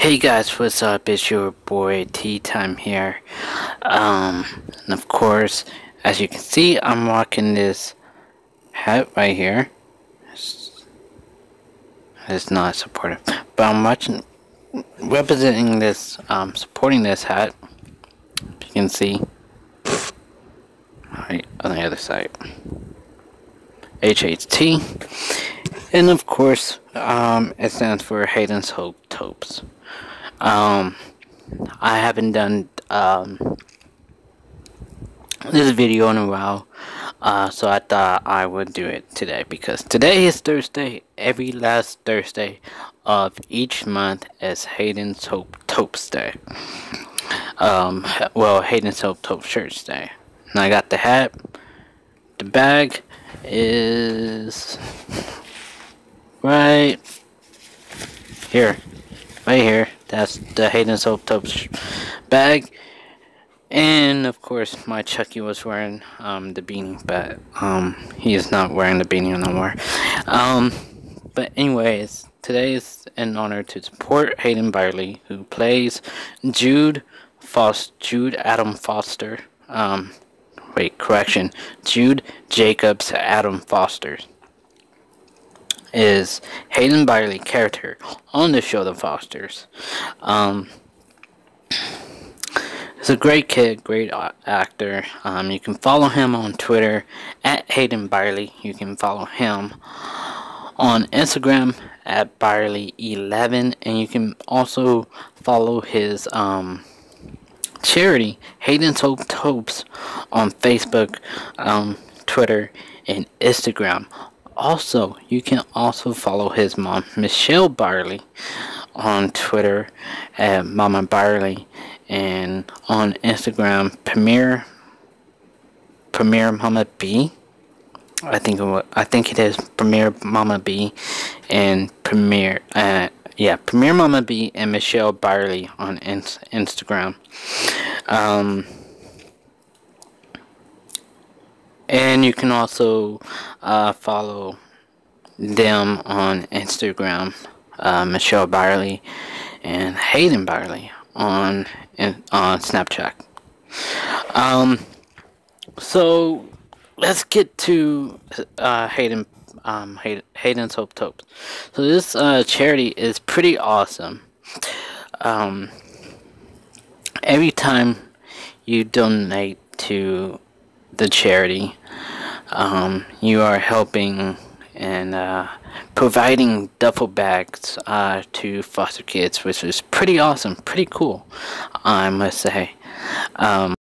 Hey guys, what's up? It's your boy T-Tyme here. Um, and of course, as you can see, I'm rocking this hat right here. It's, it's not supportive, but I'm watching, representing this, um, supporting this hat. You can see, right on the other side. HHT. And of course, um, it stands for Hayden's Hope Totes. Um, I haven't done um, this video in a while, uh, so I thought I would do it today because today is Thursday. Every last Thursday of each month is Hayden's Hope Totes Day. Um, well, Hayden's Hope Tote Shirts Day. And I got the hat. The bag is right. Here. Right here. That's the Hayden Totes bag. And of course my Chucky was wearing um, the beanie but um, he is not wearing the beanie no more. Um, but anyways today is an honor to support Hayden Byerly who plays Jude Foster Jude Adam Foster. Um, wait correction. Jude Jacobs Adam Foster is Hayden Byerly character on the show The Fosters. Um, he's a great kid, great actor. Um, you can follow him on Twitter at Hayden Byerly. You can follow him on Instagram at Byerly11, and you can also follow his um, charity Hayden's Hope Totes on Facebook, um, Twitter, and Instagram also, you can also follow his mom, Michelle Byerly, on Twitter at Mama Byerly and on Instagram, Premier Premier Mama B. I think it I think it is Premier Mama B, and Premier uh, yeah Premier Mama B and Michelle Byerly on Instagram. Um, and you can also uh, follow them on Instagram uh, Michelle Byerly and Hayden Byerly on on Snapchat. Um, so let's get to uh, Hayden um, Hayden, Hayden's Hope Totes so this uh, charity is pretty awesome. Um, every time you donate to the charity. Um, you are helping and uh, providing duffel bags uh, to foster kids, which is pretty awesome, pretty cool, I must say. Um,